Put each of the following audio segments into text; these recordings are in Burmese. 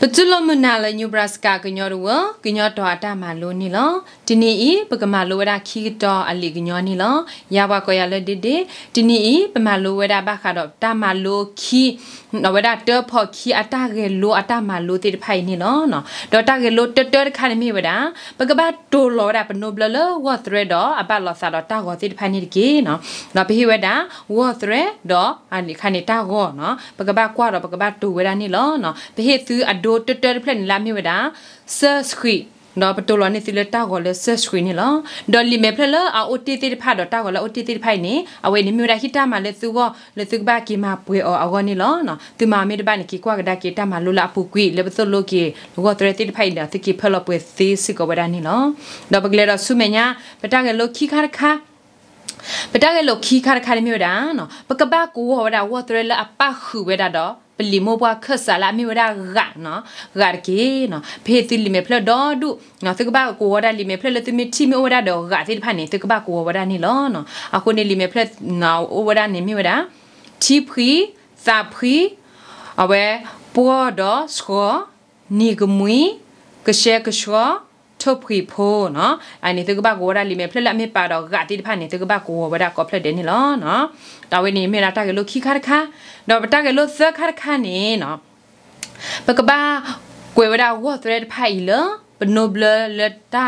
ပจุလမနာလညူဘရစကာကညောရဝကညောတော်အတမလိုနီလဒီနီဤပကမလိုဝဒခီတော်အလီကညောနီလရဘကောရလဒီဒီဒီနီဤပမလိုဝဒဘခါတော့တမလိုခီနော်ဝဒတဖော်ခီအတကေလိုအတမလိုတိဖိုင်နီလောနော်ဒေါ်တကေလိုတတခါနေမိဝဒပကဘတိုလောဒပနိုဘလလဝတ်ရဒအဘလောဆာတော့တာကောတိဖိုင်နီကေနော်နော်ပိဝဒဝတ်ရဒအနိခဏတာကောနော်ပကဘကွာတော့ပကဘတူဝဒနီလောနော်ပိဟေသူအဒိုတတဖလက်လာမိဝဒဆာစခီတော့ပတိုလနေတိလတာကိုလေဆက်စခွေနေလောဒေါ်လီမေဖလအအိုတီတီဖာတော့တာကိုလေအိုတီတီဖိုင်နေအဝေနေမြူရာဟီတာမလေသူကလေသူကဘာကီမာပွေအောအဂောနေလောနော်သူမမေတဘာနေကီကွာကဒါကီတာမလူလာပူကွီလေပတိုလိုကီလောကတရတီဖိုင်ဒါတကီဖလပွေသီစီကိုဝဒနေလောတော့ပကလေတော့ဆုမညာပတာကလိုခီခါခါပတာကလိုခီခါခါနေမြူဒါနော်ပကဘာကိုဝဒါဝတ်ရလအပခုဝဒါတော့ ပလီမောဘွားခဆာလာမီဝဒါဂါနော်ဂါကေနော်ဖေတီလီမေဖလဒေါ်ဒုနော်သကဘာကိုဝဒါလီမေဖလလတမီတီမီဝဒါဒေါ်ဂါတိဖာနေသကဘာကိုဝဒါနေလောနော်အခုနေလီမေဖလနော်ဝဒါနေမီဝဒါတီပရီသာပရီအဝဲပေါ်ဒေါ်စခောနီဂမွီကရှဲကရှော ထုတ်ဖိဖိုးနော်အဲ့နေတကဘကိုရလီမေဖလက်လက်မေပါတော့ဂတိတဖာနေတကဘကိုဝဒကောဖလက်တယ်နေလောနော်တာဝေနေမေလာတာကလို့ခိခါခါတော့တာကလို့သခါခါနေနော်ပကဘာကွယ်ဝဒဝတ်ရက်ဖိုင်လော ပနိုဘလလတာ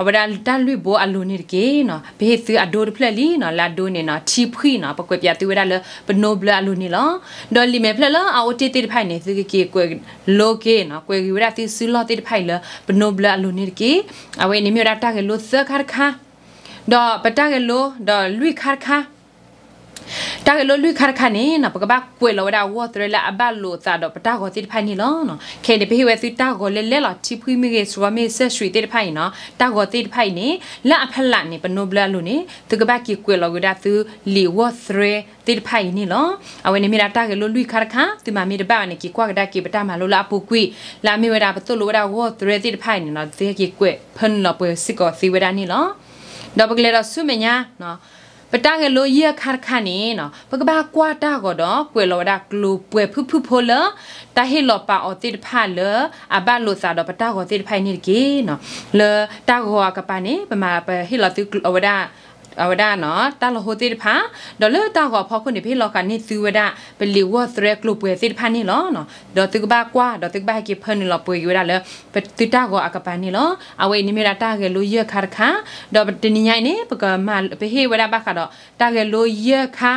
အဝဒါတန်လွိဘောအလိုနေကေနော်ဘေးသအဒိုဖလက်လီနော်လာဒိုနေနော်ချီဖီနော်ပကွက်ပြတူဝဒါလပနိုဘလအလိုနေလောဒေါ်လီမေဖလက်လအဝတီတီဖိုင်နေသကေကွယ်လိုကေနော်ကွယ်ဝဒါသီဆူလောတီဖိုင်လပနိုဘလအလိုနေကေအဝေနေမြရတာကေလိုသခါခါဒေါ်ပတာကေလိုဒေါ်လွိခါခါ တာကလိုလွိခါခါနေနပကဘကွေလောဒါဝတ်ရလာအဘလိုသာတော့ပတာကိုတိဖိုင်နေလောနော်ခဲနေဖေဝဲစီတာကိုလဲလဲလာချီဖွီမိကေဆိုမေဆက်ရွှေတိဖိုင်နော်တာကိုတိဖိုင်နေလာအဖလာနေပနိုဘလလိုနေတကဘကီကွေလောဒါသူလီဝတ်ရတိဖိုင်နေလောအဝနေမီတာတာကလိုလွိခါခါသူမမီတပါနေကီကွာကဒါကီပတာမလိုလာပူကွီလာမီဝဒါပတုလိုဒါဝတ်ရတိဖိုင်နေနော်သေကီကွေဖန်လောပွဲစစ်ကိုစီဝဒါနေလောတော့ပကလေတော့ဆုမညာနော် ပတငယ်လိုရခါခါနေနော်ပကဘာကွာတာကတော့ကွယ်လောဒါကလူပွဲဖုဖုဖိုလတာဟီလောပါအတိတဖာလအဘလိုစာတော့ပတာကိုတိတဖိုင်နေကေနော်လေတာကိုကပနေပမာပဟီလောတိအဝဒါ အဝဒနော်တာလဟိုတိဖာဒေါ်လတာကောဖောခုန်ဒီဖေလောကနေသူဝဒပလီဝတ်ရကလုပွဲတိဖာနေလောနော်ဒေါ်တုကဘာကွာဒေါ်တုကဘာကေဖန်လောပွဲယူရလဲပတိတာကောအကပနေလောအဝေနိမရတာကလူရခါခါဒေါ်တနိညိုင်နေပကမပဟေဝဒဘခါတော့တာကလူရခါ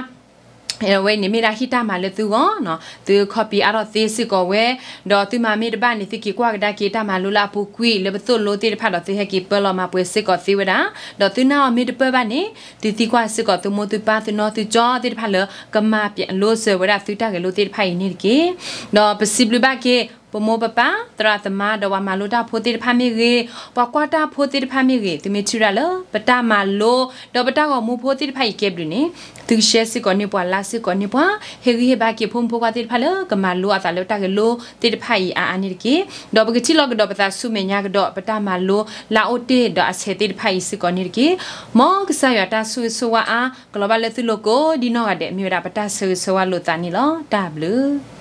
အဲဝဲနေမိရာဟိတာမလည်းသူကောနော်သူကော်ပီအတော့သေးစစ်ကောဝဲတော့သူမမေတပနေသိကီကွာကဒါကေတာမလူလာပူကွီလေဘသုလိုတေဖတ်တော့သိဟကီပလောမပွဲစစ်ကောသေဝဒတော့သူနာမေတပပနေတီတီကွာစစ်ကောသူမသူပါသူနော်သူကြောတေဖတ်လကမပြလို့ဆဝဒသူတာကလို့တေဖိုင်နေကေတော့ပစီဘလဘကေ ပမောပပတရသမဒဝမလိုတာဖိုတိတဖာမီရေပကွာတာဖိုတိတဖာမီရေတမီချရလပတမလိုဒပတာကမူဖိုတိတဖာကေဘလနေသူရှဲစစ်ကောနေပွာလာစစ်ကောနေပွာဟေရီဟေဘာကေဖုံဖိုကတိတဖာလကမလိုအတာလောတာကလိုတိတဖာဤအာအာနေကေဒပကတိလောကဒပတာဆုမေညာကတော့ပတမလိုလာအိုတေဒအဆေတိတဖာဤစစ်ကောနေကေမောကဆာယတာဆူဆဝအာဂလောဘလက်သူလိုကိုဒီနောကတဲ့မြေတာပတာဆူဆဝလိုတာနီလောတာဘလူး